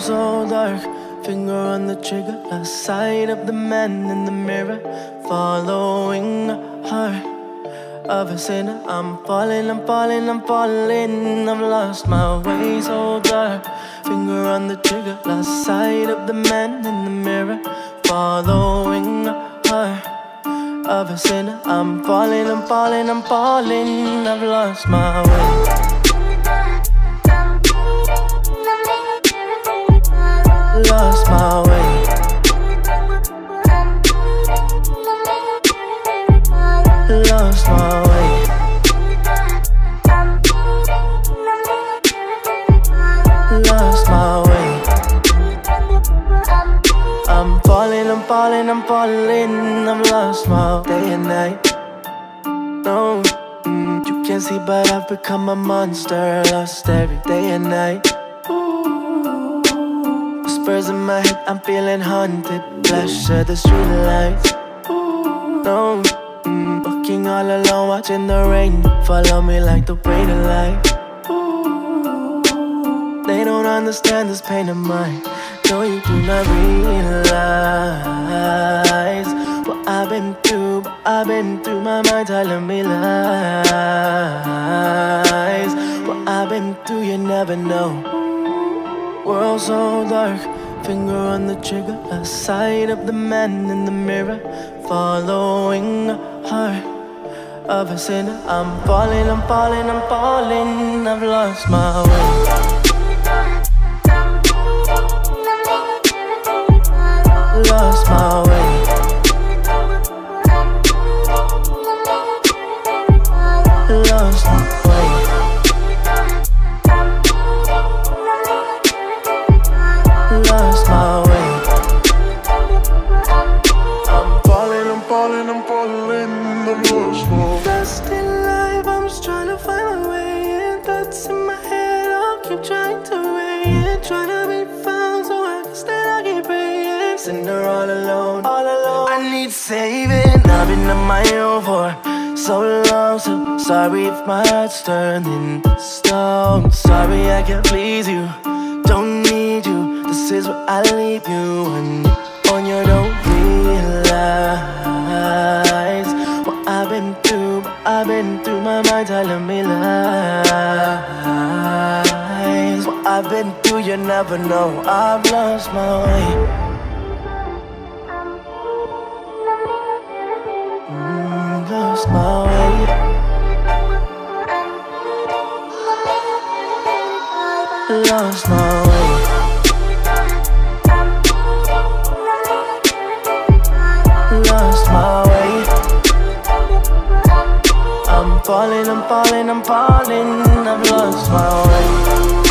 So dark, finger on the trigger, lost sight of the man in the mirror, following a heart of a sinner. I'm falling, I'm falling, I'm falling. I've lost my way so dark. Finger on the trigger, lost sight of the man in the mirror, following a heart of a sinner. I'm falling, I'm falling, I'm falling. I've lost my way. Lost my way. Lost my way. Lost my way. I'm falling, I'm falling, I'm falling. I've lost my day and night. No, mm, you can't see, but I've become a monster. Lost every day and night. Whispers in my head, I'm feeling haunted. Flash of the street lights. No, mm, walking all alone, watching the rain follow me like the weight of life. They don't understand this pain of mine. No, you do not realize what I've been through. What I've been through, my mind telling me lies. What I've been through, you never know. World so dark, finger on the trigger, a sight of the man in the mirror, following a heart of a sinner. I'm falling, I'm falling, I'm falling. I've lost my way. Lost my way. So long, so sorry if my heart's turning stone. Sorry I can't please you, don't need you. This is where I leave you you're falling, I'm falling, I'm falling. I've lost my way.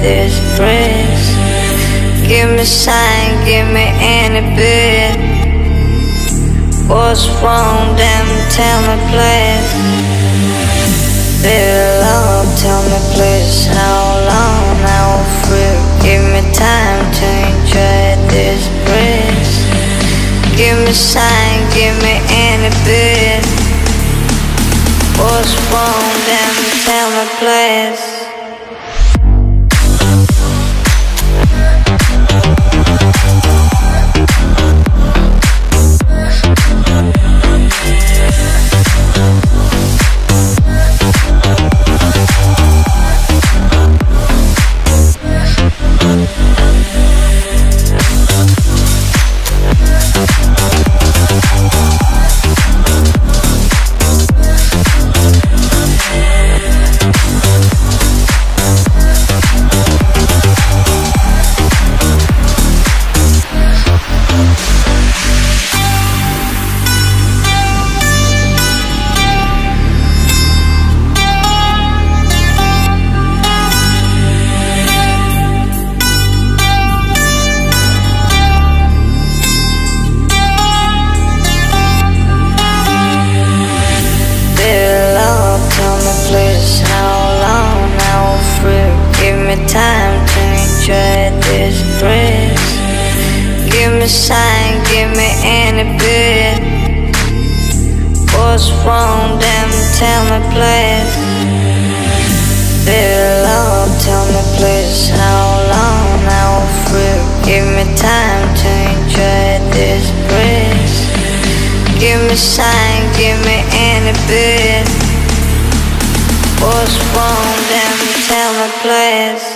This breeze. Give me sign, give me any bit. What's wrong, then tell me please. Dear Lord, tell me please how long will free. Give me time to enjoy this breeze. Give me sign, give me any bit. What's wrong, then tell me please. Me sign, give me any bit. What's wrong, then tell me please. Dear Lord, tell me please how long will free. Give me time to enjoy this breeze. Give me sign, give me any bit. What's wrong, then tell me please.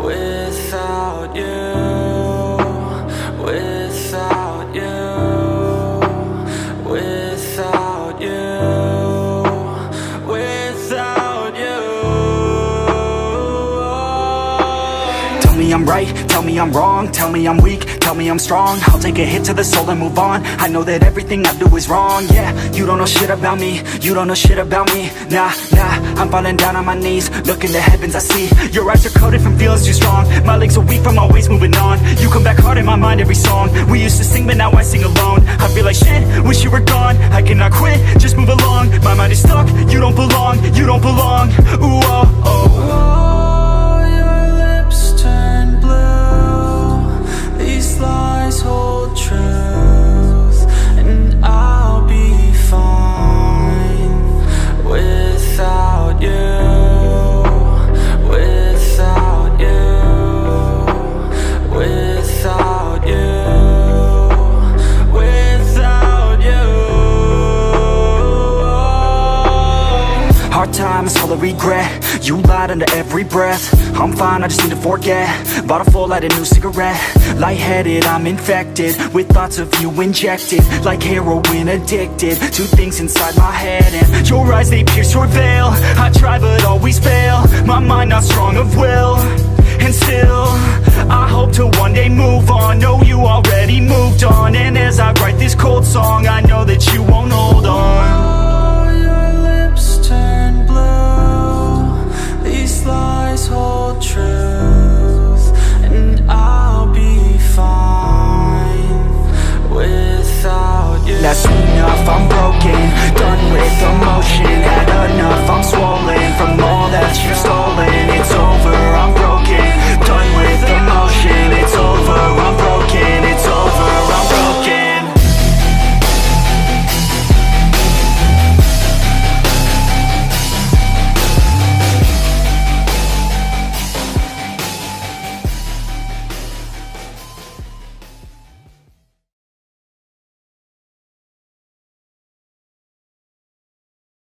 without you, without you, without you, without you. Tell me I'm right, tell me I'm wrong, tell me I'm weak tell me I'm strong. I'll take a hit to the soul and move on. I know that everything I do is wrong, yeah You don't know shit about me, you don't know shit about me. Nah, nah, I'm falling down on my knees. Look in the heavens, I see. Your eyes are coated from feelings too strong. My legs are weak from always moving on. You come back hard in my mind every song. We used to sing but now I sing alone. I feel like shit, wish you were gone. I cannot quit, just move along. My mind is stuck, you don't belong, you don't belong. Ooh, oh, oh Oh, forget. Bought a full light, a new cigarette. Lightheaded, I'm infected With thoughts of you injected Like heroin addicted Two things inside my head. And your eyes, they pierce your veil. I try but always fail. My mind not strong of will. And still I hope to one day move on. No, you already moved on. And as I write this cold song I know that you won't hold on. less enough I'm broken, done with emotion